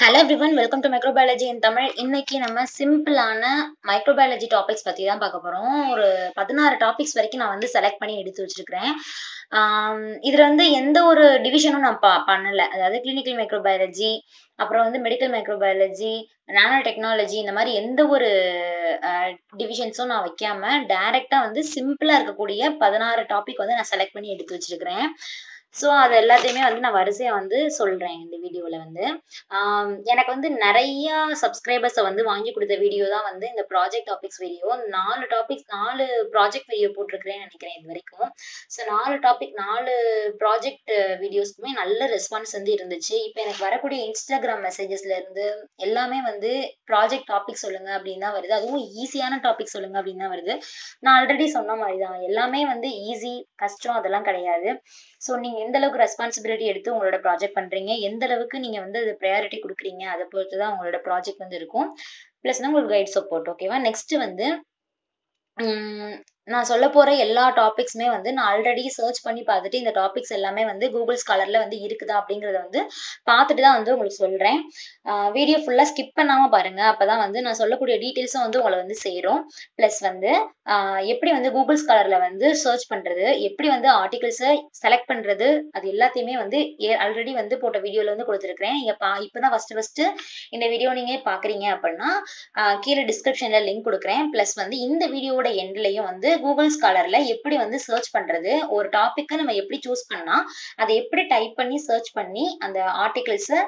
Hello everyone welcome to microbiology in Tamil இன்னைக்கு நம்ம சிம்பிளான மைக்ரோபயாலஜி டாபிக்ஸ் பத்தி தான் பார்க்க போறோம். ஒரு பதினாறு டாபிக்ஸ் வரைக்கும் நான் வந்து செலக்ட் பண்ணி எடுத்து வச்சிருக்கிறேன். இதுல வந்து எந்த ஒரு டிவிஷனும் நான் பா பண்ணல. அதாவது கிளினிக்கல் மைக்ரோபயாலஜி அப்புறம் வந்து மெடிக்கல் மைக்ரோபயாலஜி நானோ டெக்னாலஜி இந்த மாதிரி எந்த ஒரு டிவிஷன்ஸும் நான் வைக்காம டைரக்டா வந்து சிம்பிளா இருக்கக்கூடிய பதினாறு டாபிக் வந்து நான் செலக்ட் பண்ணி எடுத்து வச்சிருக்கிறேன். ஸோ அது எல்லாத்தையுமே வந்து நான் வரிசையாக வந்து சொல்கிறேன் இந்த வீடியோவில் வந்து. எனக்கு வந்து நிறைய சப்ஸ்கிரைபர்ஸை வந்து வாங்கி கொடுத்த வீடியோ தான் வந்து இந்த ப்ராஜெக்ட் டாபிக்ஸ் வீடியோ நாலு டாபிக்ஸ் நாலு ப்ராஜெக்ட் வீடியோ போட்டிருக்கிறேன்னு நினைக்கிறேன் இது வரைக்கும். ஸோ நாலு டாபிக் நாலு ப்ராஜெக்ட் வீடியோஸ்க்குமே நல்ல ரெஸ்பான்ஸ் வந்து இருந்துச்சு. இப்போ எனக்கு வரக்கூடிய இன்ஸ்டாகிராம் மெசேஜஸ்ல இருந்து எல்லாமே வந்து ப்ராஜெக்ட் டாபிக் சொல்லுங்க அப்படின்னு தான் வருது. அதுவும் ஈஸியான டாபிக் சொல்லுங்க அப்படின்னு தான் வருது. நான் ஆல்ரெடி சொன்ன மாதிரி தான் எல்லாமே வந்து ஈஸி கஷ்டம் அதெல்லாம் கிடையாது. ஸோ நீங்க எந்த அளவுக்கு ரெஸ்பான்சிபிலிட்டி எடுத்து உங்களோட ப்ராஜெக்ட் பண்றீங்க? எந்த அளவுக்கு நீங்க வந்து அது ப்ரையாரிட்டி கொடுக்குறீங்க? அதை பொறுத்து தான் உங்களோட ப்ராஜெக்ட் வந்து இருக்கும். ப்ளஸ் உங்களுக்கு கைட் சப்போர்ட் ஓகேவா நெக்ஸ்ட் வந்து உம் நான் சொல்ல போற எல்லா டாபிக்ஸுமே வந்து நான் ஆல்ரெடி சர்ச் பண்ணி பார்த்துட்டு இந்த டாபிக்ஸ் எல்லாமே வந்து கூகுள் ஸ்காலர்ல வந்து இருக்குதா அப்படிங்கறத வந்து பார்த்துட்டு தான் வந்து உங்களுக்கு சொல்றேன். வீடியோ ஃபுல்லா ஸ்கிப் பண்ணாம பாருங்க. அப்பதான் வந்து நான் சொல்லக்கூடிய டீட்டெயில்ஸும் வந்து உங்களை வந்து சேரும். ப்ளஸ் வந்து எப்படி வந்து கூகுள் ஸ்காலர்ல வந்து சர்ச் பண்றது எப்படி வந்து ஆர்டிகல்ஸை செலக்ட் பண்றது அது எல்லாத்தையுமே வந்து ஆல்ரெடி வந்து போட்ட வீடியோல வந்து கொடுத்துருக்குறேன். நீங்க பா இப்பதான் ஃபர்ஸ்ட் ஃபர்ஸ்ட் இந்த வீடியோ நீங்க பாக்குறீங்க அப்படின்னா கீழே டிஸ்கிரிப்ஷன்ல லிங்க் கொடுக்குறேன். ப்ளஸ் வந்து இந்த வீடியோவோட எண்ட்லயும் வந்து கூகுள் ஸ்காலர்ல எப்படி வந்து சர்ச் பண்றது ஒரு டாபிக்கை நம்ம எப்படி சூஸ் பண்ணா அதை எப்படி டைப் பண்ணி சர்ச் பண்ணி அந்த ஆர்டிகிள்ஸை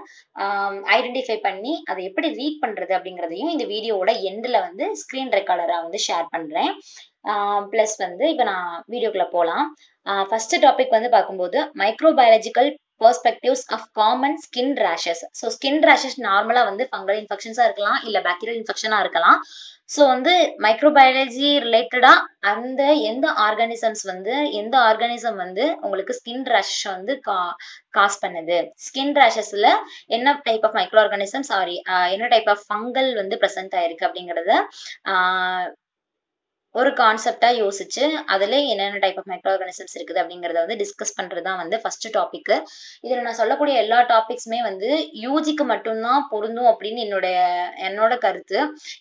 ஐடென்டிஃபை பண்ணி அதை எப்படி ரீட் பண்றது அப்படிங்கிறதையும் இந்த வீடியோவோட எண்டில் வந்து ஸ்க்ரீன் ரெக்கார்டரா வந்து ஷேர் பண்றேன். பிளஸ் வந்து இப்போ நான் வீடியோக்குள்ள போகலாம் ஃபர்ஸ்ட் டாபிக் வந்து பார்க்கும்போது microbiological perspectives of common skin rashes so skin rashes நார்மலா வந்து ஃபங்கல் இன்ஃபெக்ஷன்ஸாக இருக்கலாம் இல்ல பாக்டீரியல் இன்ஃபெக்ஷனாக இருக்கலாம். ஸோ வந்து மைக்ரோபயாலஜி ரிலேட்டடா அந்த எந்த ஆர்கானிசம்ஸ் வந்து எந்த ஆர்கானிசம் வந்து உங்களுக்கு ஸ்கின் ரேஷஸ் வந்து கா காஸ் பண்ணுது? ஸ்கின் ரேஷஸ்ல என்ன type of micro organism sorry என்ன டைப் ஆஃப் ஃபங்கல் வந்து ப்ரெசென்ட் ஆயிருக்கு அப்படிங்கறத ஒரு கான்செப்டா யோசிச்சு அதுல என்னென்ன டைப் ஆஃப் மைக்ரோ ஆர்கானிசம்ஸ் இருக்குது அப்படிங்கறத வந்து டிஸ்கஸ் பண்ணுறது தான் வந்து ஃபர்ஸ்ட் டாபிக் இதுல நான் சொல்லக்கூடிய எல்லா டாபிக்ஸுமே வந்து யூஜிக்கு மட்டும்தான் பொருந்தும் அப்படின்னு என்னுடைய என்னோட கருத்து.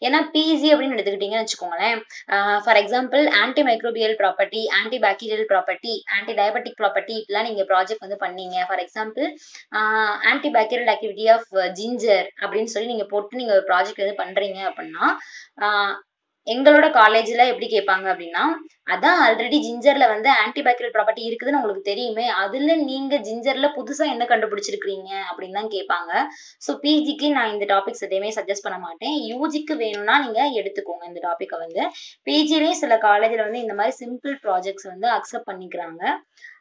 ஏன்னா பிஜி அப்படின்னு எடுத்துக்கிட்டீங்கன்னு வச்சுக்கோங்களேன். For example anti microbial property anti bacterial property anti diabetic property இப்படிலாம் நீங்க ப்ராஜெக்ட் வந்து பண்ணீங்க. For example anti bacterial activity of ginger அப்படின்னு சொல்லி நீங்க போட்டு நீங்க ஒரு ப்ராஜெக்ட் வந்து பண்றீங்க அப்படின்னா எங்களோட காலேஜ்ல எப்படி கேட்பாங்க அப்படின்னா அதான் ஆல்ரெடி ஜிஞ்சர்ல வந்து ஆன்டிபாக்டீரியல் ப்ராப்பர்ட்டி இருக்குதுன்னு உங்களுக்கு தெரியுமே அதுல நீங்க ஜிஞ்சர்ல புதுசா என்ன கண்டுபிடிச்சிருக்கீங்க அப்படின்னு தான் கேட்பாங்க. ஸோ பிஜிக்கு நான் இந்த டாபிக்ஸ் எதையுமே சஜஸ்ட் பண்ண மாட்டேன். யூஜிக்கு வேணும்னா நீங்க எடுத்துக்கோங்க இந்த டாப்பிக்கை வந்து. பிஜிலையும் சில காலேஜ்ல வந்து இந்த மாதிரி சிம்பிள் ப்ராஜெக்ட்ஸ் வந்து அக்செப்ட் பண்ணிக்கிறாங்க.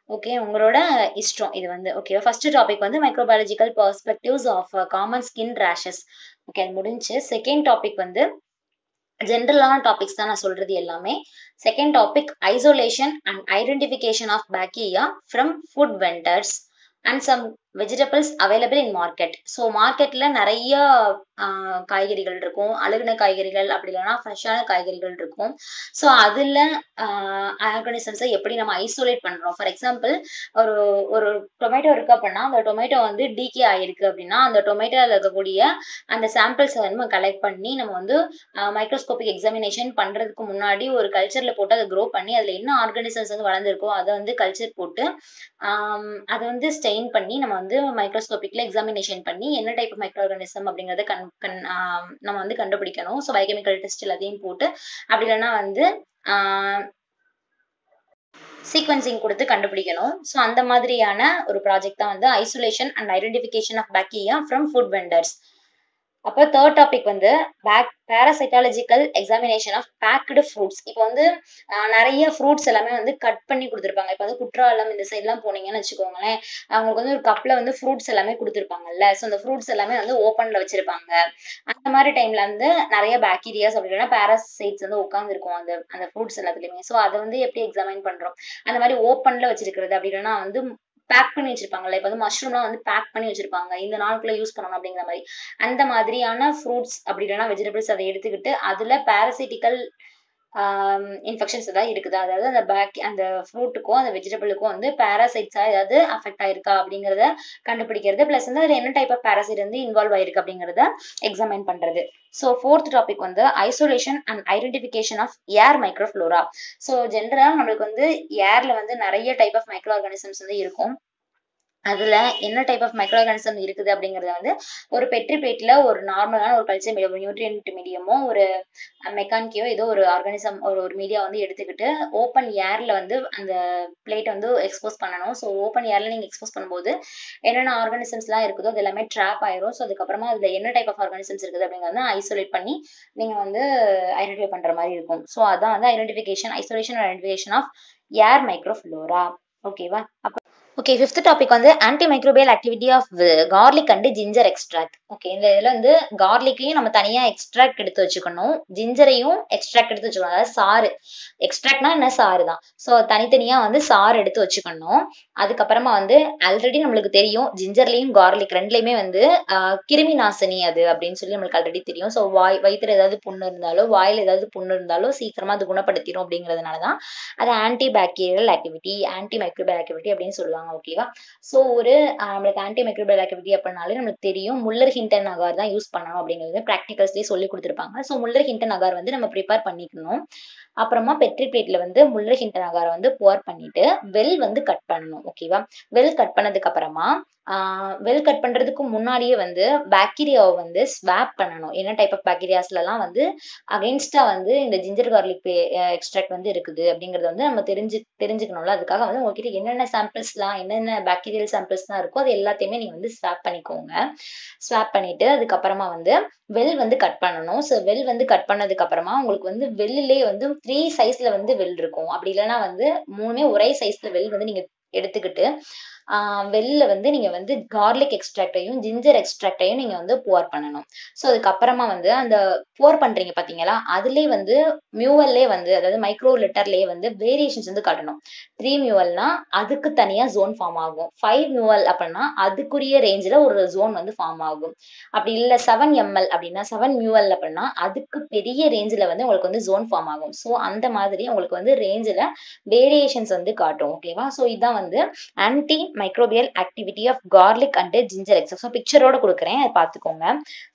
ஓகே உங்களோட இஷ்டம் இது வந்து. ஓகே ஃபர்ஸ்ட் டாபிக் வந்து microbiological perspectives of common skin rashes okay அது முடிஞ்சு செகண்ட் டாபிக் வந்து ஜென்ரலான டாபிக்ஸ் தான் நான் சொல்றது எல்லாமே. Second topic isolation and identification of bacteria from food vendors and some vegetables available in market so மார்க்கெட்ல நிறைய காய்கறிகள் இருக்கும். அழுகுன காய்கறிகள் அப்படி இல்லைன்னா ஃப்ரெஷ்ஷான காய்கறிகள் இருக்கும். ஸோ அதில் ஆர்கானிசம்ஸை எப்படி நம்ம ஐசோலேட் பண்ணுறோம் ஃபார் எக்ஸாம்பிள் ஒரு ஒரு டொமேட்டோ இருக்கு அப்படின்னா அந்த டொமேட்டோ வந்து டிகே ஆயிருக்கு அப்படின்னா அந்த டொமேட்டோவில் இருக்கக்கூடிய அந்த சாம்பிள்ஸை வந்து நம்ம கலெக்ட் பண்ணி நம்ம வந்து மைக்ரோஸ்கோபிக் எக்ஸாமினேஷன் பண்ணுறதுக்கு முன்னாடி ஒரு கல்ச்சரில் போட்டு அதை க்ரோ பண்ணி அதில் என்ன ஆர்கானிசம்ஸ் வந்து வளர்ந்துருக்கோ அதை வந்து கல்ச்சர் போட்டு அதை வந்து ஸ்டெயின் பண்ணி நம்ம வந்து மைக்ரோஸ்கோபிக்ல எக்ஸாமினேஷன் பண்ணி என்ன டைப் மைக்ரோ ஆர்கானிசம் அப்படிங்கறத கண் கண் நம்ம வந்து கண்டுபிடிக்கணும். ஸோ பயோகெமிக்கல் டெஸ்ட் எல்லாத்தையும் போட்டு அப்படி இல்லைன்னா வந்து சீக்வன்சிங் கொடுத்து கண்டுபிடிக்கணும். ஸோ அந்த மாதிரியான ஒரு ப்ராஜெக்ட் தான் வந்து isolation and identification of bacteria from food vendors அப்போ தேர்ட் டாபிக் வந்து pack parasitological examination of packed fruits இப்போ வந்து நிறைய ஃப்ரூட்ஸ் எல்லாமே வந்து கட் பண்ணி கொடுத்துருப்பாங்க. இப்போ வந்து குற்றாலம் இந்த சைட்லாம் போனீங்கன்னு வச்சுக்கோங்களேன் அவங்களுக்கு வந்து ஒரு கப்பில் வந்து ஃப்ரூட்ஸ் எல்லாமே கொடுத்துருப்பாங்கல்ல. ஸோ அந்த ஃப்ரூட்ஸ் எல்லாமே வந்து ஓப்பனில் வச்சிருப்பாங்க. அந்த மாதிரி டைம்ல வந்து நிறைய பாக்டீரியாஸ் அப்படின்னா இல்லைன்னா பேராசைட்ஸ் வந்து உட்காந்துருக்கும் அந்த அந்த ஃப்ரூட்ஸ் எல்லாத்துலேயுமே. ஸோ அதை வந்து எப்படி எக்ஸாமின் பண்ணுறோம் அந்த மாதிரி ஓப்பனில் வச்சிருக்கிறது அப்படி இல்லைன்னா வந்து பேக் பண்ணி வச்சிருப்பாங்கல்ல. இப்போ வந்து மஷ்ரூம்லாம் வந்து பேக் பண்ணி வச்சிருப்பாங்க. இந்த நாளுக்குள்ள யூஸ் பண்ணணும் அப்படிங்கிற மாதிரி. அந்த மாதிரியான ஃப்ரூட்ஸ் அப்படி இல்லைன்னா வெஜிடபிள்ஸ் அதை எடுத்துக்கிட்டு அதுல பேரசிட்டிக்கல் இன்ஃபெக்ஷன்ஸ் ஏதாவது இருக்குதா. அதாவது அந்த பேக் அந்த ஃப்ரூட்டுக்கும் அந்த வெஜிடபிளுக்கும் வந்து பேராசைட்ஸா ஏதாவது அஃபெக்ட் ஆயிருக்கா அப்படிங்கிறத கண்டுபிடிக்கிறது. பிளஸ் வந்து அதில் என்ன டைப் ஆஃப் பேராசைட் வந்து இன்வால்வ் ஆயிருக்கு அப்படிங்கிறத எக்ஸாமின் பண்றது. ஸோ ஃபோர்த் டாபிக் வந்து isolation and identification of air microflora so ஜென்ரலாக நம்மளுக்கு வந்து ஏர்ல வந்து நிறைய டைப் ஆஃப் மைக்ரோ ஆர்கானிசம்ஸ் வந்து இருக்கும். அதுல என்ன டைப் ஆஃப் மைக்ரோ ஆர்கானிசம் இருக்குது அப்படிங்கறத வந்து ஒரு பெட்ரி பிளேட்ல ஒரு நார்மலான ஒரு கல்ச்சர் மீடியம் ஒரு நியூட்ரியன்ட் மீடியமோ ஒரு மெக்கானிக்கையோ ஏதோ ஒரு ஆர்கானிசம் ஒரு ஒரு மீடியா வந்து எடுத்துக்கிட்டு ஓப்பன் ஏர்ல வந்து அந்த பிளேட் வந்து எக்ஸ்போஸ் பண்ணணும். ஸோ ஓப்பன் ஏர்ல நீங்க எக்ஸ்போஸ் பண்ணும்போது என்னென்ன ஆர்கானிசம்ஸ் எல்லாம் இருக்குதோ அது எல்லாமே ட்ராப் ஆயிரும். ஸோ அதுக்கப்புறமா அதுல என்ன டைப் ஆஃப் ஆர்கானிசம்ஸ் இருக்குது அப்படிங்கறத ஐசோலேட் பண்ணி நீங்க வந்து ஐடென்டிஃபை பண்ற மாதிரி இருக்கும். ஸோ அதான் வந்து identification isolation identification of air microflora ஓகேவா அப்போ ஓகே ஃபிஃப்த் டாபிக் வந்து anti microbial activity of garlic and ginger extract okay இந்த இதில் வந்து கார்லிக்கையும் நம்ம தனியாக எக்ஸ்ட்ராக்ட் எடுத்து வச்சுக்கணும். ஜிஞ்சரையும் எக்ஸ்ட்ராக்ட் எடுத்து வச்சுக்கணும். அதாவது சாறு. எக்ஸ்ட்ராக்ட்னா என்ன? சாறு தான். ஸோ தனித்தனியாக வந்து சாறு எடுத்து வச்சுக்கணும். அதுக்கப்புறமா வந்து ஆல்ரெடி நம்மளுக்கு தெரியும் ஜிஞ்சர்லேயும் கார்லிக் ரெண்டுலேயுமே வந்து கிருமி நாசினி அது அப்படின்னு சொல்லி நம்மளுக்கு ஆல்ரெடி தெரியும். ஸோ வாய் வயிற்றுல ஏதாவது புண்ணு இருந்தாலோ வாயில் ஏதாவது புண்ணு இருந்தாலோ சீக்கிரமாக அது குணப்படுத்திடும் அப்படிங்கிறதுனால தான் அது anti bacterial activity anti microbial activity அப்படின்னு சொல்லுவாங்க. ஓகேவா சோ ஒரு நம்மளுக்கு ஆன்டி மைக்ரோபியல் ஆக்டிவிட்டி அப்படின்னாலே நம்மளுக்கு தெரியும். முல்லர் ஹிண்டன் அகார் தான் யூஸ் பண்ணணும் அப்படிங்கிறது ப்ராக்டிகல்ஸ்லேயே சொல்லி கொடுத்துருப்பாங்க. ஸோ முல்லர் ஹிண்டன் அகார் வந்து நம்ம ப்ரிப்பேர் பண்ணிக்கணும். அப்புறமா பெட்ரி பிளேட்ல வந்து முல்லர் ஹிண்டன் அகாரை வந்து போர் பண்ணிட்டு வெல் வந்து கட் பண்ணணும். ஓகேவா வெல் கட் பண்ணதுக்கு அப்புறமா வெல் கட் பண்றதுக்கு முன்னாடியே வந்து பாக்டீரியாவை வந்து ஸ்வாப் பண்ணணும். என்ன டைப் ஆஃப் பாக்டீரியாஸ்லாம் வந்து அகைன்ஸ்டா வந்து இந்த ஜிஞ்சர் கார்லிக் எக்ஸ்ட்ராக்ட் வந்து இருக்குது. அப்படிங்கறத வந்து நம்ம தெரிஞ்சு தெரிஞ்சுக்கணும்ல. அதுக்காக வந்து உங்ககிட்ட என்னென்ன சாம்பிள்ஸ்லாம் என்னென்ன பாக்டீரியல் சாம்பிள்ஸ்லாம் இருக்கோ அது எல்லாத்தையுமே நீங்க வந்து ஸ்வாப் பண்ணிக்கோங்க. ஸ்வாப் பண்ணிட்டு அதுக்கப்புறமா வந்து வெல் வந்து கட் பண்ணணும். ஸோ வெல் வந்து கட் பண்ணதுக்கு அப்புறமா உங்களுக்கு வந்து வெல்லிலே வந்து த்ரீ சைஸ்ல வந்து வெல் இருக்கும். அப்படி இல்லைன்னா வந்து மூணுமே ஒரே சைஸ்ல வெல் வந்து நீங்க எடுத்துக்கிட்டு வெளில வந்து நீங்க வந்து கார்லிக் எக்ஸ்ட்ராக்டையும் ஜிஞ்சர் எக்ஸ்ட்ராக்டையும் நீங்க வந்து போர் பண்ணணும். ஸோ அதுக்கப்புறமா வந்து அந்த போர் பண்றீங்க பாத்தீங்களா? அதுலயே வந்து மியூவல்லே வந்து அதாவது மைக்ரோ லிட்டர்லயே வந்து வேரியேஷன்ஸ் வந்து காட்டணும். த்ரீ மியூவல்னா அதுக்கு தனியா ஜோன் ஃபார்ம் ஆகும். ஃபைவ் மியூவல் அப்படின்னா அதுக்குரிய ரேஞ்சில் ஒரு ஜோன் வந்து ஃபார்ம் ஆகும். அப்படி இல்லை செவன் எம்எல் அப்படின்னா செவன் மியூவல் அப்படின்னா அதுக்கு பெரிய ரேஞ்சில் வந்து உங்களுக்கு வந்து ஜோன் ஃபார்ம் ஆகும். ஸோ அந்த மாதிரி உங்களுக்கு வந்து ரேஞ்சில் வேரியேஷன்ஸ் வந்து காட்டும். ஓகேவா ஸோ இதான் வந்து anti microbial activity of garlic and ginger excess so பிக்சரோட கொடுக்குறேன் அதை பார்த்துக்கோங்க.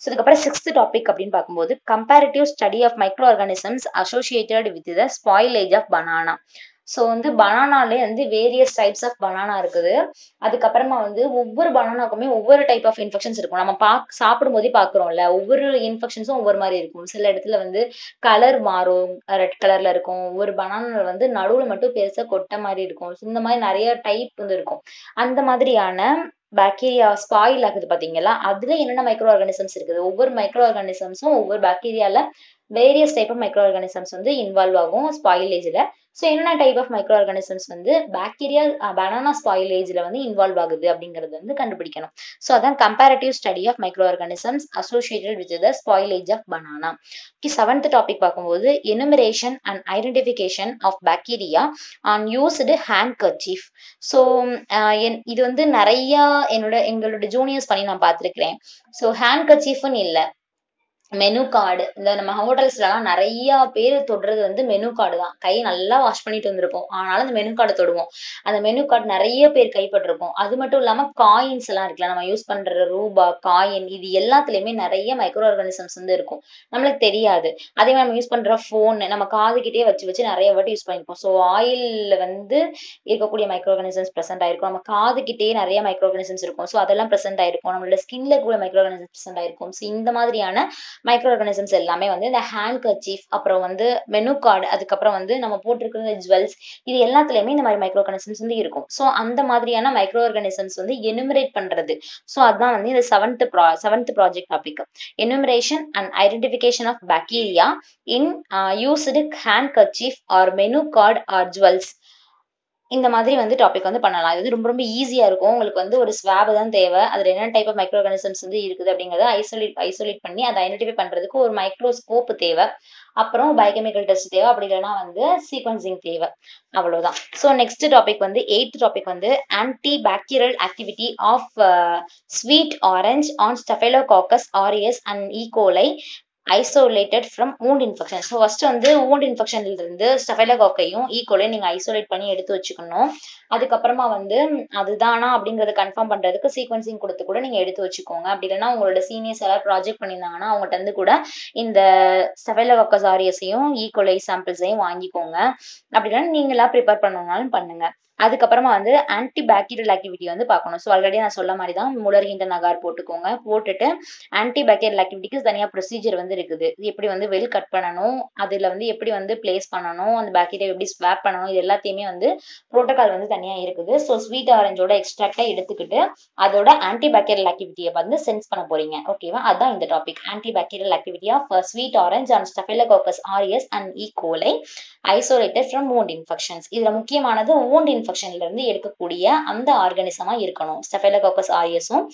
ஸோ இதுக்கப்புறம் சிக்ஸ்த் டாபிக் அப்படின்னு பார்க்கும்போது comparative study of micro organisms associated with the spoilage of banana so வந்து பனானாலே வந்து வேரியஸ் டைப்ஸ் ஆஃப் பனானா இருக்குது. அதுக்கப்புறமா வந்து ஒவ்வொரு பனானாக்குமே ஒவ்வொரு டைப் ஆஃப் இன்ஃபெக்ஷன்ஸ் இருக்கும். நம்ம பாக் சாப்பிடும் போதே பார்க்குறோம்ல ஒவ்வொரு இன்ஃபெக்ஷன்ஸும் ஒவ்வொரு மாதிரி இருக்கும். சில இடத்துல வந்து கலர் மாறும் ரெட் கலர்ல இருக்கும். ஒவ்வொரு பனானால வந்து நடுவில் மட்டும் பெருசாக கொட்டை மாதிரி இருக்கும். இந்த மாதிரி நிறைய டைப் வந்து இருக்கும். அந்த மாதிரியான பாக்டீரியா ஸ்பாயில் ஆகுது பாத்தீங்களா அதுல என்னென்ன மைக்ரோ ஆர்கானிசம்ஸ் இருக்குது? ஒவ்வொரு மைக்ரோ ஆர்கானிசம்ஸும் ஒவ்வொரு பாக்டீரியால various type of micro organisms வந்து இன்வால்வ் ஆகும் ஸ்பாயிலேஜ்ல ஸோ என்னென்ன டைப் ஆஃப் மைக்ரோ ஆர்கானிசம்ஸ் வந்து பாக்டீரியா பனானா ஸ்பாயிலேஜ்ல வந்து இன்வால்வ் ஆகுது அப்படிங்கிறது வந்து கண்டுபிடிக்கணும். ஸோ அதான் comparative study of micro organisms associated with the spoilage of banana okay seventh topic பார்க்கும்போது enumeration and identification of bacteria on used handkerchief so இது வந்து நிறைய என்னோட எங்களோட ஜூனியர்ஸ் பண்ணி நான் பார்த்துருக்கிறேன். ஸோ ஹேண்ட் கர்ச்சீஃப்னு இல்லை. மெனு கார்டு இந்த நம்ம ஹோட்டல்ஸ்லாம் நிறைய பேர் தொடுறது வந்து மெனு கார்டு தான். கை நல்லா வாஷ் பண்ணிட்டு வந்திருப்போம். ஆனாலும் அந்த மெனு கார்டு தொடுவோம். அந்த மெனு கார்டு நிறைய பேர் கைப்பட்டிருப்போம் அது மட்டும் இல்லாம காயின்ஸ் எல்லாம் இருக்குல்ல நம்ம யூஸ் பண்ற ரூபா காயின் இது எல்லாத்துலயுமே நிறைய மைக்ரோ ஆர்கானிசம்ஸ் வந்து இருக்கும். நம்மளுக்கு தெரியாது. அதே மாதிரி நம்ம யூஸ் பண்ற ஃபோன் நம்ம காதுகிட்டே வச்சு வச்சு நிறைய வாட்டி யூஸ் பண்ணிருப்போம் ஸோ ஆயில்ல வந்து இருக்கக்கூடிய மைக்ரோ ஆர்கானிசம்ஸ் ப்ரெசென்ட் ஆயிருக்கும். நம்ம காதுகிட்டே நிறைய மைக்ரோ ஆர்கானிசம்ஸ் இருக்கும். ஸோ அதெல்லாம் ப்ரெசென்ட் ஆயிருக்கும். நம்மளோட ஸ்கின்ல கூட மைக்ரோ ஆர்கானிசம்ஸ் ப்ரெசென்ட் ஆயிருக்கும். ஸோ இந்த மாதிரியான மைக்ரோ ஆர்கானிசம்ஸ் எல்லாமே வந்து இந்த ஹேண்ட் கர்ச்சீஃப் அப்புறம் வந்து மெனு கார்டு அதுக்கப்புறம் வந்து நம்ம போட்டிருக்கிற ஜுவல்ஸ் இது எல்லாத்துலயுமே இந்த மாதிரி மைக்ரோ ஆர்கானிசம்ஸ் வந்து இருக்கும். ஸோ அந்த மாதிரியான மைக்ரோ ஆர்கானிசம்ஸ் வந்து எனுமரேட் பண்றது. ஸோ அதுதான் வந்து இந்த seventh pro seventh project topic enumeration and identification of bacteria in used handkerchief or menu card or jewels இந்த மாதிரி வந்து டாபிக் வந்து பண்ணலாம். இது வந்து ரொம்ப ரொம்ப ஈஸியா இருக்கும். உங்களுக்கு வந்து ஒரு ஸ்வாப் தான் தேவை. அதுல என்ன டைப் ஆஃப் மைக்ரோ ஆர்கானிசம்ஸ் வந்து இருக்குது அப்படிங்கறத ஐசோலேட் ஐசோலேட் பண்ணி அதை ஐடென்டிஃபை பண்றதுக்கு ஒரு மைக்ரோஸ்கோப் தேவை. அப்புறம் பயோகெமிக்கல் டெஸ்ட் தேவை. அப்படி இல்லைன்னா வந்து சீக்வன்சிங் தேவை. அவ்வளவுதான். ஸோ நெக்ஸ்ட் டாபிக் வந்து எயித் டாபிக் வந்து anti bacterial activity of sweet orange on Staphylococcus aureus and E coli isolated from wound infection so first வந்து ஊண்ட் இன்ஃபெக்ஷன்ல இருந்து ஸ்டெஃபைலகாக்கையும் ஈக்கோலையும் நீங்க ஐசோலேட் பண்ணி எடுத்து வச்சுக்கணும். அதுக்கப்புறமா வந்து அதுதானா அப்படிங்கறத கன்ஃபார்ம் பண்றதுக்கு சீக்வன்சிங் கொடுத்து கூட நீங்க எடுத்து வச்சுக்கோங்க. அப்படி இல்லைன்னா உங்களோட சீனியர்ஸ் யாராவது ப்ராஜெக்ட் பண்ணியிருந்தாங்கன்னா அவங்ககிட்ட இருந்து கூட இந்த ஸ்டெஃபைலகாக்கஸ் ஆரியஸையும் ஈக்குவலை சாம்பிள்ஸையும் வாங்கிக்கோங்க. அப்படி இல்லைன்னா நீங்களா ப்ரிப்பேர் பண்ணணும்னாலும் பண்ணுங்க. அதுக்கப்புறமா வந்து ஆன்டி பாக்டீரியல் ஆக்டிவிட்டி வந்து பார்க்கணும். ஸோ ஆல்ரெடி நான் சொல்ல மாதிரி தான் முளர்கின்ற நகார் போட்டுக்கோங்க. போட்டுட்டு ஆன்டி பாக்டீரியல் ஆக்டிவிட்டிக்கு தனியாக ப்ரொசீஜர் வந்து இருக்குது. இது எப்படி வந்து வெல் கட் பண்ணணும் அதில் வந்து எப்படி வந்து பிளேஸ் பண்ணணும் அந்த பாக்டீரியா எப்படி ஸ்வாப் பண்ணணும் இது எல்லாத்தையுமே வந்து ப்ரோட்டோகால் வந்து தனியாக இருக்குது. ஸோ ஸ்வீட் ஆரஞ்சோட எக்ஸ்ட்ராக்டாக எடுத்துக்கிட்டு அதோட ஆன்டி பாக்டீரியல் ஆக்டிவிட்டியை வந்து சென்ஸ் பண்ண போறீங்க. ஓகேவா அதுதான் இந்த topic anti bacterial activity of sweet orange and Staphylococcus aureus and E coli isolated from wound இன்ஃபெக்ஷன்ஸ் இதில் முக்கியமானது wound இன்ஃபெக்ஷன்ல இருந்து எடுக்கக்கூடிய அந்த ஆர்கானிசமா இருக்கணும். ஸ்டெஃபைலோகாக்கஸ் ஆரியஸும்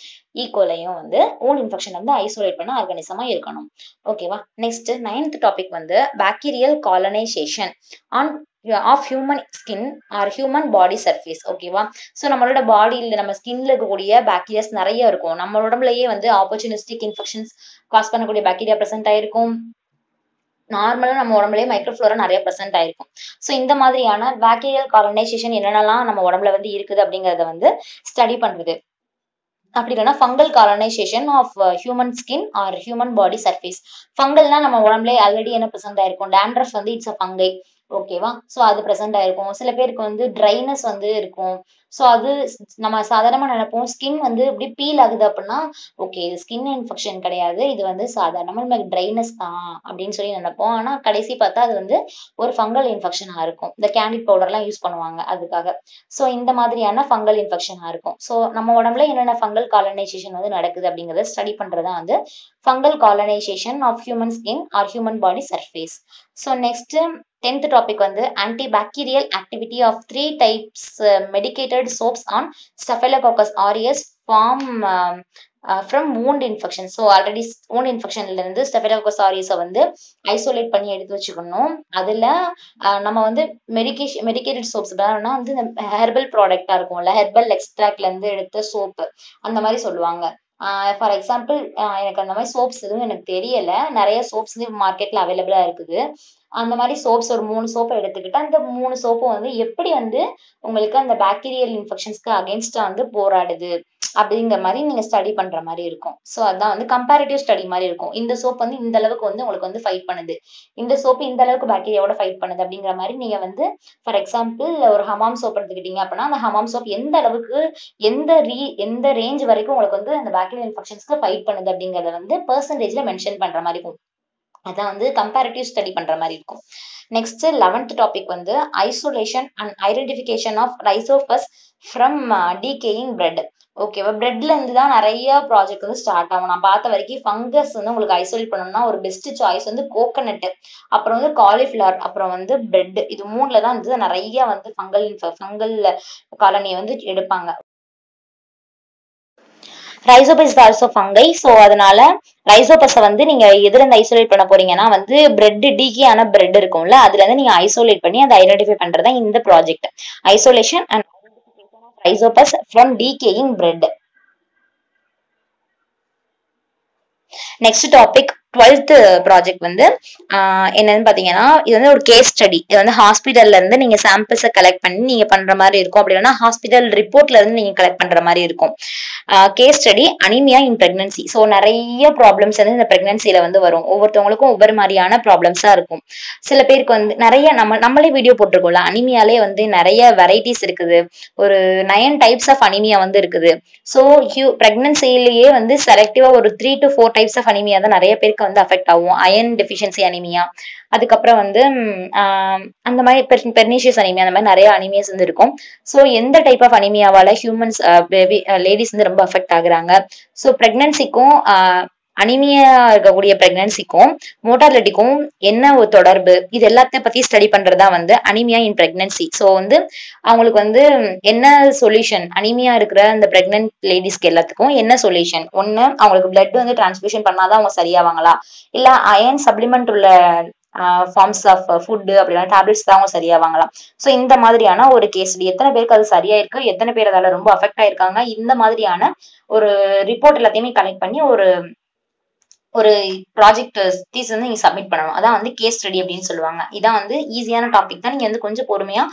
ஈகோலையும் வந்து ஓன் இன்ஃபெக்ஷன் வந்து ஐசோலேட் பண்ண ஆர்கானிசமா இருக்கணும். ஓகேவா நெக்ஸ்ட் நைன்த் டாபிக் வந்து bacterial colonisation on of human skin or human body surface ஓகேவா ஸோ நம்மளோட பாடியில் நம்ம ஸ்கின்ல இருக்கக்கூடிய பாக்டீரியாஸ் நிறைய இருக்கும். நம்ம உடம்புலயே வந்து ஆப்பர்ச்சுனிஸ்டிக் இன்ஃபெக்ஷன்ஸ் காஸ் பண்ணக்கூடிய பாக்டீரியா ப்ரெசென்ட் ஆயிருக்கும். நார்மலா நம்ம உடம்புலயே மைக்ரோஃப்ளோரா நிறைய ப்ரெசென்ட் ஆயிருக்கும். ஸோ இந்த மாதிரியான பாக்டீரியல் காலனைசேஷன் என்னென்னலாம் நம்ம உடம்புல வந்து இருக்குது அப்படிங்கறத வந்து ஸ்டடி பண்றது. அப்படி இல்லைன்னா fungal colonisation of human skin or human body surface ஃபங்கல்னா நம்ம உடம்புல ஆல்ரெடி என்ன ப்ரெசென்ட் ஆயிருக்கும்? டேண்ட்ரஃப் வந்து இட்ஸ் அ ஃபங்கை ஓகேவா ஸோ அது ப்ரெசென்ட் ஆயிருக்கும். சில பேருக்கு வந்து ட்ரைனஸ் வந்து இருக்கும். ஸோ அது நம்ம சாதாரணமாக நினைப்போம். ஸ்கின் வந்து இப்படி பீல் ஆகுது அப்படின்னா ஓகே இது ஸ்கின் இன்ஃபெக்ஷன் கிடையாது. இது வந்து சாதாரணமாக நமக்கு ட்ரைனஸ் தான் அப்படின்னு சொல்லி நினைப்போம். ஆனால் கடைசி பார்த்தா அது வந்து ஒரு ஃபங்கல் இன்ஃபெக்ஷனாக இருக்கும். இந்த கேண்டிட் பவுடர்லாம் யூஸ் பண்ணுவாங்க அதுக்காக. ஸோ இந்த மாதிரியான ஃபங்கல் இன்ஃபெக்ஷனாக இருக்கும். ஸோ நம்ம உடம்புல என்னென்ன ஃபங்கல் காலனைசேஷன் வந்து நடக்குது அப்படிங்கிறத ஸ்டடி பண்ணுறதா வந்து fungal colonisation of human skin or human body surface so next tenth topic வந்து anti bacterial activity of three types medicated soaps on Staphylococcus aureus form from wound infection so already wound இன்ஃபெக்ஷன்ல இருந்து Staphylococcus ஆரியஸை வந்து isolate பண்ணி எடுத்து வச்சுக்கணும். அதுல நம்ம வந்து மெடிகேஷன் மெடிக்கேட்டட் சோப்ஸ் வேணும்னா வந்து இந்த ஹெர்பல் ப்ராடக்டா இருக்கும்ல ஹெர்பல் எக்ஸ்ட்ராக்ட்ல இருந்து எடுத்த சோப்பு அந்த மாதிரி சொல்லுவாங்க. ஃபார் எக்ஸாம்பிள் எனக்கு அந்த மாதிரி சோப்ஸ் எதுவும் எனக்கு தெரியல. நிறைய சோப்ஸ் வந்து மார்க்கெட்ல அவைலபிளா இருக்குது. அந்த மாதிரி சோப்ஸ் ஒரு மூணு சோப்பை எடுத்துக்கிட்டு அந்த மூணு சோப்பும் வந்து எப்படி வந்து உங்களுக்கு அந்த பாக்டீரியல் இன்ஃபெக்ஷன்ஸ்க்கு அகேன்ஸ்டா வந்து போராடுது? அப்படிங்கிற மாதிரி நீங்க ஸ்டடி பண்ற மாதிரி இருக்கும். ஸோ அதான் வந்து கம்பேரிட்டிவ் ஸ்டடி மாதிரி இருக்கும். இந்த சோப் வந்து இந்த அளவுக்கு வந்து உங்களுக்கு வந்து ஃபைட் பண்ணுது. இந்த சோப்பு இந்த அளவுக்கு பாக்டீரியாவோட ஃபைட் பண்ணுது அப்படிங்கிற மாதிரி நீங்க வந்து ஃபார் எக்ஸாம்பிள் ஒரு ஹமாம் சோப் எடுத்துக்கிட்டீங்க அப்படின்னா அந்த ஹமாம் சோப் எந்த அளவுக்கு எந்த ரீ எந்த ரேஞ்ச் வரைக்கும் உங்களுக்கு வந்து அந்த பாக்டீரியல் இன்ஃபெக்ஷன்ஸ்க்கு ஃபைட் பண்ணுது அப்படிங்கறத வந்து பெர்சன்டேஜ்ல மென்ஷன் பண்ற மாதிரி இருக்கும். அதான் வந்து கம்பேரிட்டிவ் ஸ்டடி பண்ற மாதிரி இருக்கும். நெக்ஸ்ட் லெவன்த் டாபிக் வந்து isolation and identification of Rhizopus from decaying bread ஓகேவா பிரெட்ல இருந்து தான் நிறைய ப்ராஜெக்ட் வந்து ஸ்டார்ட் ஆகும். நான் பார்த்த வரைக்கும் ஃபங்கஸ் வந்து உங்களுக்கு ஐசோலேட் பண்ணணும்னா ஒரு பெஸ்ட் சாய்ஸ் வந்து கோகனட் அப்புறம் வந்து காலிஃபிளவர் அப்புறம் வந்து பிரெட் இது மூணுல தான் வந்து நிறைய வந்து ஃபங்கல் ஃபங்கல் காலனியை வந்து எடுப்பாங்க. ரைசோபஸ் ஆல்சோ ஃபங்கை ஸோ அதனால ரைசோபஸை வந்து நீங்க எதுல இருந்து ஐசோலேட் பண்ண போறீங்கன்னா வந்து பிரெட் டிகி ஆன பிரெட் இருக்கும்ல அதுல இருந்து நீங்க ஐசோலேட் பண்ணி அதை ஐடென்டிஃபை பண்றதா இந்த project isolation and Rhizopus from decaying bread next topic twelfth project வந்து ஆஹ் என்னன்னு பாத்தீங்கன்னா இது வந்து ஒரு கேஸ் ஸ்டடி இது வந்து ஹாஸ்பிட்டல்ல இருந்து நீங்க சாம்பிள்ஸை கலெக்ட் பண்ணி நீங்க பண்ற மாதிரி இருக்கும். அப்படி இல்லைன்னா ஹாஸ்பிட்டல் ரிப்போர்ட்ல இருந்து நீங்க கலெக்ட் பண்ற மாதிரி இருக்கும். Case study anaemia in pregnancy so நிறைய ப்ராப்ளம்ஸ் வந்து இந்த பிரெக்னன்சில வந்து வரும். ஒவ்வொருத்தவங்களுக்கும் ஒவ்வொரு மாதிரியான ப்ராப்ளம்ஸா இருக்கும். சில பேருக்கு வந்து நிறைய நம்ம நம்மளே வீடியோ போட்டிருக்கோம்ல அனிமியாலே வந்து நிறைய வெரைட்டிஸ் இருக்குது. ஒரு நயன் டைப்ஸ் ஆஃப் அனிமியா வந்து இருக்குது. ஸோ ஹியூ பிரெக்னன்சிலேயே வந்து செலக்டிவா ஒரு three to four types of anaemia தான் நிறைய பேருக்கு வந்து அஃபெக்ட் ஆகும். அயன் டெஃபிஷியன்சி அனிமியா அதுக்கப்புறம் வந்து அந்த மாதிரி பெர்னிஷியஸ் அனிமியா அந்த மாதிரி நிறைய அனிமியாஸ் வந்து இருக்கும். ஸோ எந்த டைப் ஆஃப் அனிமியாவால ஹியூமன்ஸ் பேபி லேடிஸ் வந்து ரொம்ப அஃபெக்ட் ஆகுறாங்க. ஸோ ப்ரெக்னன்சிக்கும் அனிமியா இருக்கக்கூடிய பிரெக்னன்சிக்கும் மோட்டாலிட்டிக்கும் என்ன ஒரு தொடர்பு? இது எல்லாத்தையும் பத்தி ஸ்டடி பண்றதா வந்து அனிமியா இன் பிரெக்னன்சி ஸோ வந்து அவங்களுக்கு வந்து என்ன சொல்யூஷன் அனிமியா இருக்கிற அந்த பிரெக்னன்ட் லேடிஸ்க்கு எல்லாத்துக்கும் என்ன சொல்யூஷன் ஒண்ணு அவங்களுக்கு பிளட் வந்து டிரான்ஸ்மிஷன் பண்ணாதான் அவங்க சரியாவாங்களா? இல்ல அயன் சப்ளிமெண்ட் உள்ள ஃபார்ம்ஸ் ஆஃப் ஃபுட்டு அப்படின்னா டேப்லெட்ஸ் தான் அவங்க சரியாவாங்களாம் ஸோ இந்த மாதிரியான ஒரு கேஸ் எத்தனை பேருக்கு அது சரியாயிருக்கு? எத்தனை பேர் அதால ரொம்ப அஃபெக்ட் ஆயிருக்காங்க? இந்த மாதிரியான ஒரு ரிப்போர்ட் எல்லாத்தையுமே கலெக்ட் பண்ணி ஒரு ஒரு ப்ராஜெக்ட் தீஸ் வந்து நீங்க சப்மிட் பண்ணணும். அதான் வந்து கேஸ் ஸ்டடி அப்படின்னு சொல்லுவாங்க. இதான் வந்து ஈஸியான டாபிக் தான். நீங்க வந்து கொஞ்சம் பொறுமையா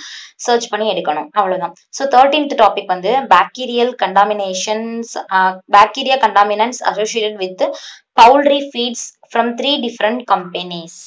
சர்ச் பண்ணி எடுக்கணும். அவ்வளவுதான். ஸோ தேர்ட்டீன்த் டாபிக் வந்து bacterial contaminations bacteria contaminants associated with poultry feeds from three different companies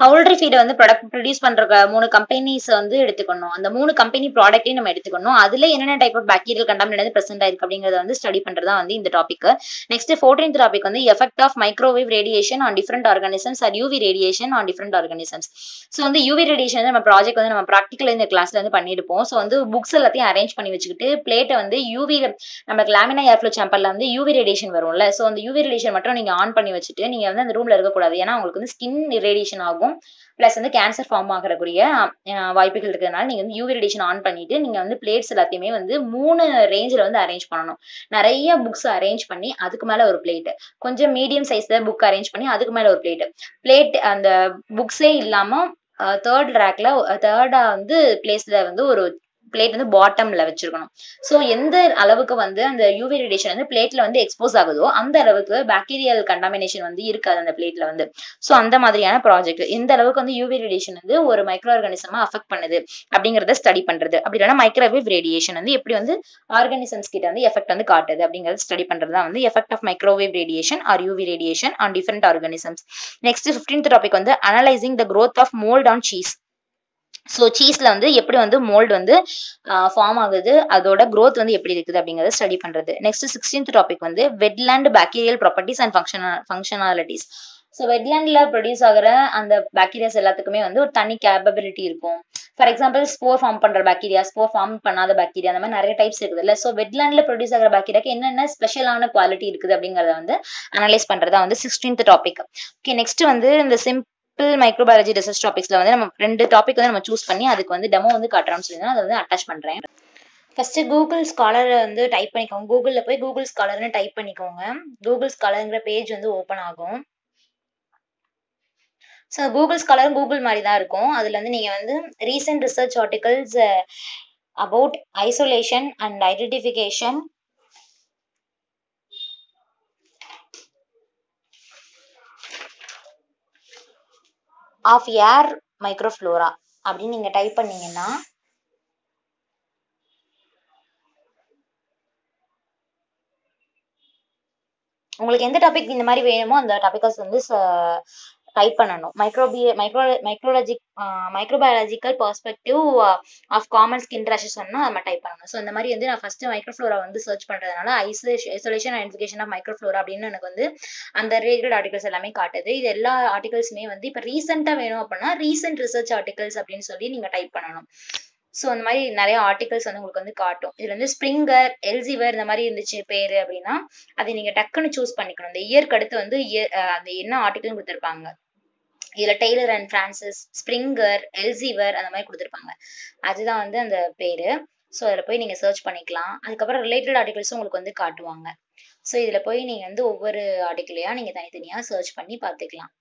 poultry ஃபீடை வந்து ப்ராடக்ட் ப்ரொடியூஸ் பண்ற மூணு கம்பெனிஸ் வந்து எடுத்துக்கணும். அந்த மூணு கம்பெனி ப்ராடக்ட்டையும் நம்ம எடுத்துக்கணும். அதுல என்னென்ன type of bacterial contaminate present ஆயிருக்கு அப்படிங்கறத வந்து ஸ்டடி பண்றதா வந்து இந்த டாபிக் நெக்ஸ்ட் ஃபோர்டீன் டாபிக் வந்து effect of microwave radiation on different organisms or UV radiation on different organisms so வந்து யூவி ரேடியேஷன் வந்து நம்ம ப்ராஜெக்ட் வந்து நம்ம ப்ராக்டிக்கல் இந்த கிளாஸ்ல வந்து பண்ணியிருப்போம். ஸோ வந்து புக்ஸ் எல்லாத்தையும் அரேஞ்ச் பண்ணி வச்சுக்கிட்டு பிளேட்டை வந்து யூவி நமக்கு லேமினா ஏர்ஃப்ளோ சாம்பர்ல வந்து யூவி ரேடியேஷன் வரும்ல. ஸோ அந்த யூவி ரேடியேஷன் மட்டும் நீங்க ஆன் பண்ணி வச்சுட்டு நீங்க வந்து அந்த ரூம்ல இருக்கக்கூடாது. ஏன்னா உங்களுக்கு வந்து ஸ்கின் ரேடியேஷன் ஆகும். ப்ளஸ் வந்து கேன்சர் ஃபார்ம் ஆகக்கூடிய வாய்ப்புகள் இருக்கிறதுனால நீங்க வந்து யூவி ரேடியேஷன் ஆன் பண்ணிட்டு நீங்க வந்து பிளேட்ஸ் எல்லாத்தையுமே வந்து மூணு ரேஞ்சில் வந்து அரேஞ்ச் பண்ணணும். நிறைய புக்ஸ் அரேஞ்ச் பண்ணி அதுக்கு மேலே ஒரு பிளேட்டு கொஞ்சம் மீடியம் சைஸ்ல புக் அரேஞ்ச் பண்ணி அதுக்கு மேலே ஒரு பிளேட்டு பிளேட் அந்த புக்ஸே இல்லாம தேர்ட் ரேக்ல தேர்டா வந்து பிளேஸ்ல வந்து ஒரு பிளேட் வந்து பாட்டம்ல வச்சிருக்கணும். ஸோ எந்த அளவுக்கு வந்து அந்த யூவி ரேடியேஷன் வந்து பிளேட்ல வந்து எக்ஸ்போஸ் ஆகுதோ அந்த அளவுக்கு பாக்டீரியல் கண்டாமினேஷன் வந்து இருக்காது அந்த பிளேட்ல வந்து. ஸோ அந்த மாதிரியான ப்ராஜெக்ட் எந்த அளவுக்கு வந்து யூவி ரேடியேஷன் வந்து ஒரு மைக்ரோ ஆர்கானிசமா அஃபெக்ட் பண்ணுது அப்படிங்கறத ஸ்டடி பண்றது. அப்படி இல்லைன்னா மைக்ரோவேவ் ரேடியேஷன் வந்து எப்படி வந்து ஆர்கானிசம்ஸ் கிட்ட வந்து எஃபெக்ட் வந்து காட்டுது அப்படிங்கறது ஸ்டடி பண்றது தான் வந்து effect of microwave radiation or UV radiation on different organisms next fifteenth topic வந்து analysing the growth of mould on cheese so சீஸ்ல வந்து எப்படி வந்து மோல்டு வந்து ஃபார்ம் ஆகுது அதோட க்ரோத் வந்து எப்படி இருக்குது அப்படிங்கறத ஸ்டடி பண்றது. நெக்ஸ்ட் சிக்ஸ்டீன்த் டாபிக் வந்து wetland bacterial properties and function functionalities so வெட்லேண்ட்ல produce ஆகுற அந்த பாக்டீரியாஸ் எல்லாத்துக்குமே வந்து ஒரு தனி கேப்பபிலிட்டி இருக்கும். ஃபார் எக்ஸாம்பிள் ஸ்போர் ஃபார்ம் பண்ற பாக்டீரியா ஸ்போர் ஃபார்ம் பண்ணாத பாக்டீரியா அந்த மாதிரி நிறைய டைப்ஸ் இருக்குது இல்லை ஸோ வெட்லேண்ட்ல ப்ரொடியூஸ் ஆகிற பாக்டீரியாக்கு என்னென்ன ஸ்பெஷலான குவாலிட்டி இருக்குது அப்படிங்கறத வந்து அனலைஸ் பண்றதா வந்து சிக்ஸ்டீன்த் டாபிக் ஓகே நெக்ஸ்ட் வந்து இந்த சிம் சிம்பிள் மைக்ரோபயாலஜி ரிசர்ச் டாபிக்ஸ்ல வந்து நம்ம ரெண்டு டாபிக் வந்து நம்ம சூஸ் பண்ணி அதுக்கு வந்து டெமோ வந்து காட்டுறோம்னு சொல்லி அதை வந்து அட்டாச் பண்றேன். ஃபர்ஸ்ட் கூகுள் ஸ்காலர் வந்து டைப் பண்ணிக்கோங்க. கூகுளில் போய் கூகுள் ஸ்காலர்னு டைப் பண்ணிக்கோங்க. கூகுள் ஸ்காலருங்கிற பேஜ் வந்து ஓப்பன் ஆகும். ஸோ கூகுள் ஸ்காலர் கூகுள் மாதிரி தான் இருக்கும். அதில் வந்து நீங்கள் வந்து recent research articles about isolation and identification of air microflora அப்படின்னு நீங்க டைப் பண்ணீங்கன்னா உங்களுக்கு எந்த டாபிக் இந்த மாதிரி வேணுமோ அந்த டாபிக்ஸ் வந்து டைப் பண்ணணும். மைக்ரோபிய micro micrology microbiological perspective of common skin rashes நம்ம டைப் பண்ணணும். ஸோ இந்த மாதிரி வந்து நான் ஃபர்ஸ்ட் மைக்ரோஃப்ளோரா வந்து சர்ச் பண்றதுனால isolation isolation identification of microflora அப்படின்னு எனக்கு வந்து அந்த ரிலேட்டட் ஆர்டிகல்ஸ் எல்லாமே காட்டுது. இது எல்லா ஆர்டிகல்ஸுமே வந்து இப்போ ரீசெண்டாக வேணும் அப்படின்னா ரீசெண்ட் ரிசர்ச் ஆர்டிகல்ஸ் அப்படின்னு சொல்லி நீங்கள் டைப் பண்ணணும். ஸோ அந்த மாதிரி நிறைய ஆர்டிகல்ஸ் வந்து உங்களுக்கு வந்து காட்டும். இதுல வந்து ஸ்ப்ரிங்கர் எல்சிவர் இந்த மாதிரி இருந்துச்சு பேரு அப்படின்னா அதை நீங்க டக்குன்னு சூஸ் பண்ணிக்கணும். இந்த இயர்க்கு அடுத்து வந்து இயர் அந்த என்ன ஆர்டிகல் கொடுத்துருப்பாங்க. இதுல Taylor and Francis Springer Elsevier அந்த மாதிரி கொடுத்துருப்பாங்க. அதுதான் வந்து அந்த பேரு. ஸோ அதில் போய் நீங்கள் சர்ச் பண்ணிக்கலாம். அதுக்கப்புறம் ரிலேட்டட் ஆர்டிகல்ஸும் உங்களுக்கு வந்து காட்டுவாங்க. ஸோ இதில் போய் நீங்கள் வந்து ஒவ்வொரு ஆர்டிகலையா நீங்கள் தனித்தனியாக சர்ச் பண்ணி பார்த்துக்கலாம்.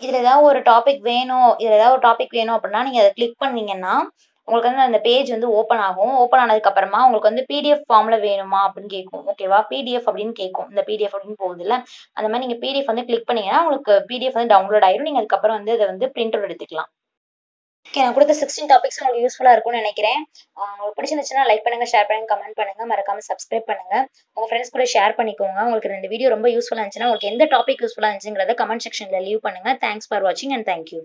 இதுல ஏதாவது ஒரு டாபிக் வேணும் இதுல ஏதாவது ஒரு டாபிக் வேணும் அப்படின்னா நீங்க அதை கிளிக் பண்ணீங்கன்னா உங்களுக்கு வந்து அந்த பேஜ் வந்து ஓப்பன் ஆகும். ஓப்பன் ஆனதுக்கு அப்புறமா உங்களுக்கு வந்து பிடிஎஃப் ஃபார்ம்ல வேணுமா அப்படின்னு கேட்கும். ஓகேவா பிடிஎஃப் அப்படின்னு கேட்கும். இந்த பிடிஎஃப் அப்படின்னு போகுதுல்ல அந்த மாதிரி நீங்க பிடிஎஃப் வந்து கிளிக் பண்ணீங்கன்னா உங்களுக்கு பிடிஎஃப் வந்து டவுன்லோட் ஆயிரும் நீங்க அதுக்கப்புறம் வந்து அதை வந்து பிரிண்ட் அவுட் எடுத்துக்கலாம். ஓகே நான் கொடுத்த சிக்ஸ்டீன் டாபிக்ஸ் உங்களுக்கு யூஸ்ஃபுல்லா இருக்கும்னு நினைக்கிறேன். உங்களுக்கு பிடிச்சிருந்துச்சுன்னா லைக் பண்ணுங்க ஷேர் பண்ணுங்க கமெண்ட் பண்ணுங்க. மறக்காம சப்ஸ்கிரைப் பண்ணுங்க. உங்க ஃப்ரெண்ட்ஸ் கூட ஷேர் பண்ணிக்கோங்க. உங்களுக்கு இந்த வீடியோ ரொம்ப யூஸ்ஃபுல்லாக இருந்துச்சுன்னா உங்களுக்கு எந்த டாபிக் யூஸ்ஃபுல்லா இருந்துச்சுங்கிறத கமெண்ட் செக்ஷன்ல லீவ் பண்ணுங்க. தேங்க்ஸ் ஃபார் வாட்சிங் அண்ட் தேங்க்யூ